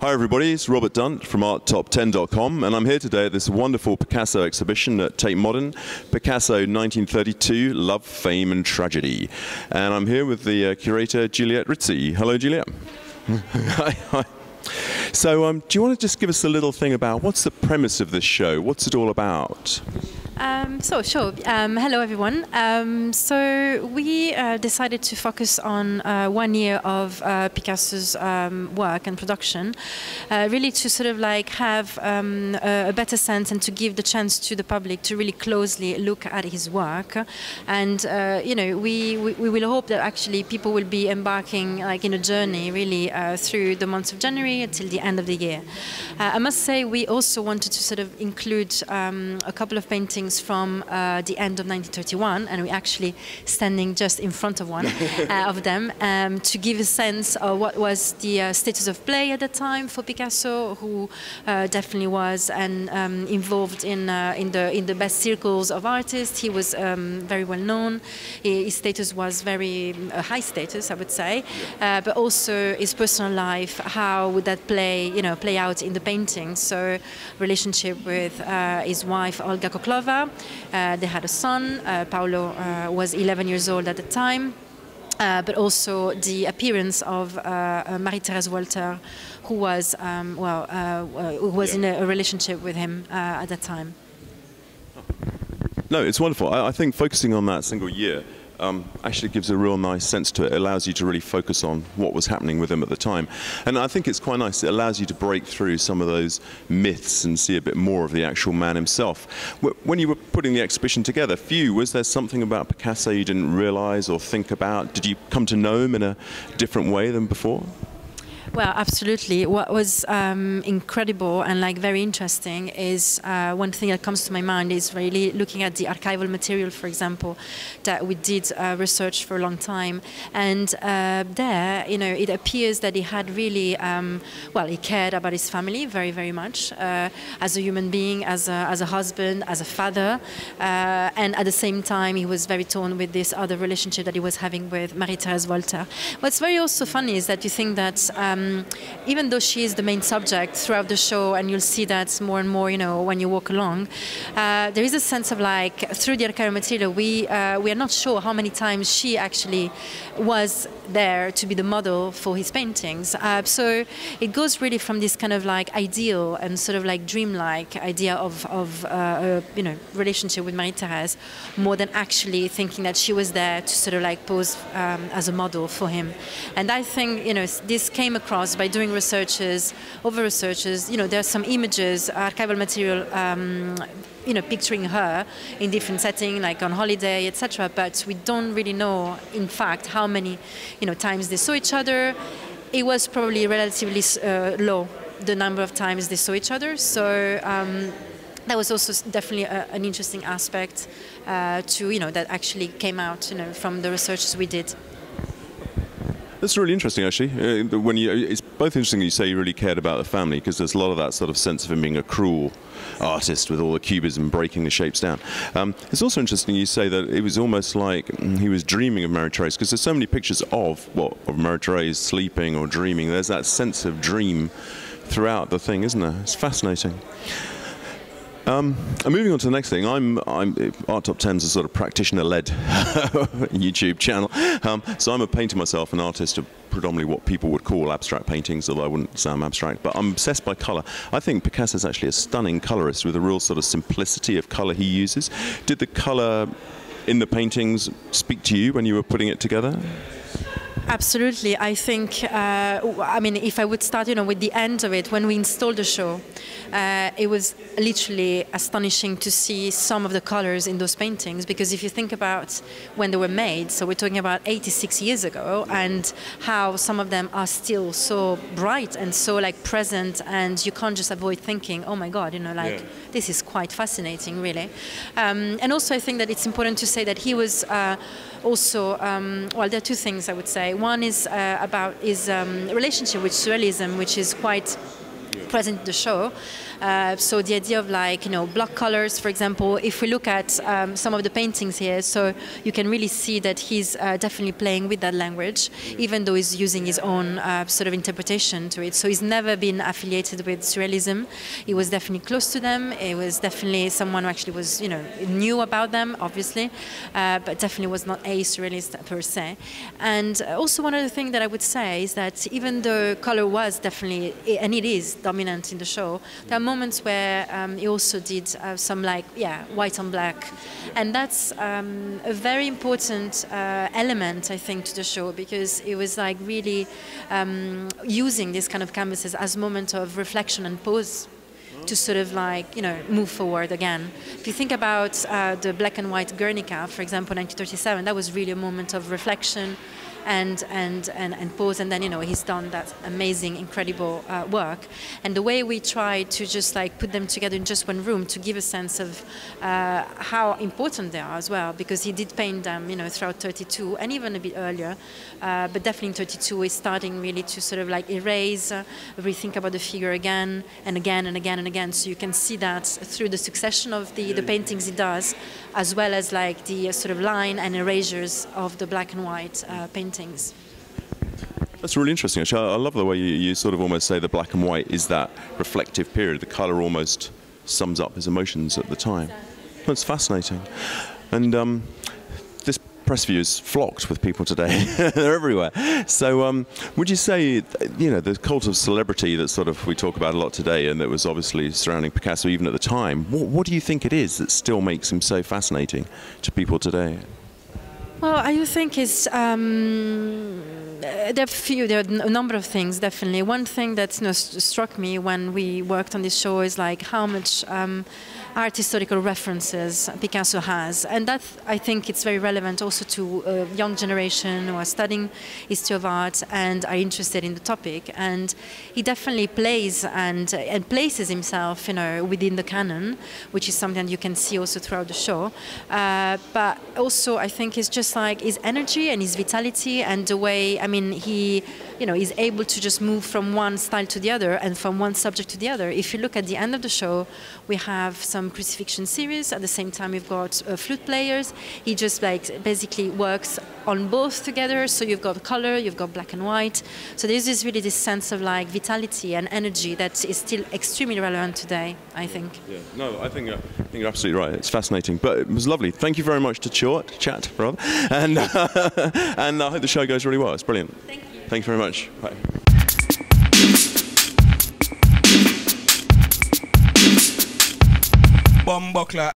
Hi everybody, it's Robert Dunt from ArtTop10.com and I'm here today at this wonderful Picasso exhibition at Tate Modern, Picasso 1932, Love, Fame and Tragedy. And I'm here with the uh, curator Juliette Rizzi. Hello Juliette. hi, hi. So um, do you want to just give us a little thing about what's the premise of this show? What's it all about? Um, so sure. Um, hello everyone. Um, so we uh, decided to focus on uh, one year of uh, Picasso's um, work and production, uh, really to sort of like have um, a, better sense and to give the chance to the public to really closely look at his work, and uh, you know we, we, we will hope that actually people will be embarking like in a journey really uh, through the months of January until the end of the year. I must say we also wanted to sort of include um, a couple of paintings from uh, the end of 1931, and we're actually standing just in front of one uh, of them um, to give a sense of what was the uh, status of play at the time for Picasso, who uh, definitely was and um, involved in uh, in the in the best circles of artists. He was um, very well known. His status was very high status, I would say, uh, but also his personal life. How would that play, you know, play out in the paintings? So, relationship with his wife Olga Khokhlova uh, they had a son. Uh, Paulo uh, was 11 years old at the time. Uh, but also the appearance of uh, Marie-Thérèse Walter, who was um, well, who was yeah. in a, a, relationship with him at that time. No, it's wonderful. I, I think focusing on that single year um, actually gives a real nice sense to it. It allows you to really focus on what was happening with him at the time. And I think it's quite nice. It allows you to break through some of those myths and see a bit more of the actual man himself. When you were putting the exhibition together, few, was there something about Picasso you didn't realize or think about? Did you come to know him in a different way than before? Well, absolutely. What was um, incredible and like very interesting is uh, one thing that comes to my mind is really looking at the archival material, for example, that we did uh, research for a long time, and uh, there, you know, it appears that he had really, um, well, he cared about his family very, very much uh, as a human being, as a, as a husband, as a father, uh, and at the same time, he was very torn with this other relationship that he was having with Marie-Thérèse Walter. What's very also funny is that you think that. Um, um, even though she is the main subject throughout the show, and you'll see that more and more, you know, when you walk along, uh, there is a sense of like through the archival material, we uh, we are not sure how many times she actually was there to be the model for his paintings. Uh, so it goes really from this kind of like ideal and sort of like dreamlike idea of of uh, a, you know relationship with Marie Therese, more than actually thinking that she was there to sort of like pose um, as a model for him. And I think you know this came across across by doing researches, over researches. You know, there are some images, archival material, um, you know, picturing her in different settings, like on holiday, etc. But we don't really know, in fact, how many, you know, times they saw each other. It was probably relatively uh, low, the number of times they saw each other. So. Um, that was also definitely a, an interesting aspect uh, to you know that actually came out you know from the researches we did. That's really interesting, actually. Uh, when you, it's both interesting that you say you really cared about the family because there's a lot of that sort of sense of him being a cruel artist with all the cubism breaking the shapes down. Um, it's also interesting you say that it was almost like mm, he was dreaming of Mary Therese because there's so many pictures of what of Mary Therese sleeping or dreaming. There's that sense of dream throughout the thing, isn't there? It's fascinating. Um, and moving on to the next thing, I'm, I'm Art Top 10 is a sort of practitioner-led YouTube channel. Um, so I'm a painter myself, an artist of predominantly what people would call abstract paintings, although I wouldn't say I'm abstract. But I'm obsessed by colour. I think Picasso is actually a stunning colourist with a real sort of simplicity of colour he uses. Did the colour in the paintings speak to you when you were putting it together? Absolutely. I think, uh, I mean, if I would start, you know, with the end of it, when we installed the show, uh, it was literally astonishing to see some of the colors in those paintings. Because if you think about when they were made, so we're talking about 86 years ago, and how some of them are still so bright and so like present, and you can't just avoid thinking, oh my God, you know, like yeah. this is quite fascinating, really. Um, and also, I think that it's important to say that he was. Uh, also, um, well, there are two things I would say. One is uh, about his um, relationship with surrealism, which is quite present in the show. Uh, so the idea of like you know block colors, for example, if we look at um, some of the paintings here, so you can really see that he's uh, definitely playing with that language, even though he's using his own uh, sort of interpretation to it. So he's never been affiliated with surrealism. He was definitely close to them. He was definitely someone who actually was you know knew about them, obviously, uh, but definitely was not a surrealist per se. And also one other thing that I would say is that even though color was definitely and it is dominant in the show, there are moments where um, he also did uh, some like yeah white on black, and that's um, a very important uh, element I think to the show because it was like really um, using these kind of canvases as moment of reflection and pause to sort of like you know move forward again. If you think about uh, the black and white Guernica, for example, 1937, that was really a moment of reflection and, and, and, and pause. And then, you know, he's done that amazing, incredible uh, work. And the way we try to just like put them together in just one room to give a sense of uh, how important they are as well, because he did paint them, you know, throughout 32 and even a bit earlier. Uh, but definitely in 32 is starting really to sort of like erase, uh, rethink about the figure again and again and again and again. So you can see that through the succession of the, the paintings he does, as well as like the uh, sort of line and erasures of the black and white uh, paintings. That's really interesting. Actually, I love the way you, you, sort of almost say the black and white is that reflective period. The color almost sums up his emotions at the time. That's fascinating. And um, this press view is flocked with people today. They're everywhere. So, um, would you say, you know, the cult of celebrity that sort of we talk about a lot today, and that was obviously surrounding Picasso even at the time. What, what do you think it is that still makes him so fascinating to people today? Well, I think it's um, there are few, there are a number of things definitely. One thing that you know, struck me when we worked on this show is like how much. Um, art historical references Picasso has. And that, I think, it's very relevant also to a young generation who are studying history of art and are interested in the topic. And he definitely plays and, and places himself, you know, within the canon, which is something you can see also throughout the show. Uh, but also, I think it's just like his energy and his vitality and the way, I mean, he, you know, is able to just move from one style to the other and from one subject to the other. If you look at the end of the show, we have some crucifixion series. At the same time, we've got uh, flute players. He just like basically works on both together. So you've got color, you've got black and white. So there's this really this sense of like vitality and energy that is still extremely relevant today. I think. Yeah. No, I think uh, I think you're absolutely right. It's fascinating, but it was lovely. Thank you very much to Chat, chat rather, and uh, and I hope the show goes really well. It's brilliant. Thank you. Thank you very much. Bye. Bombuckler.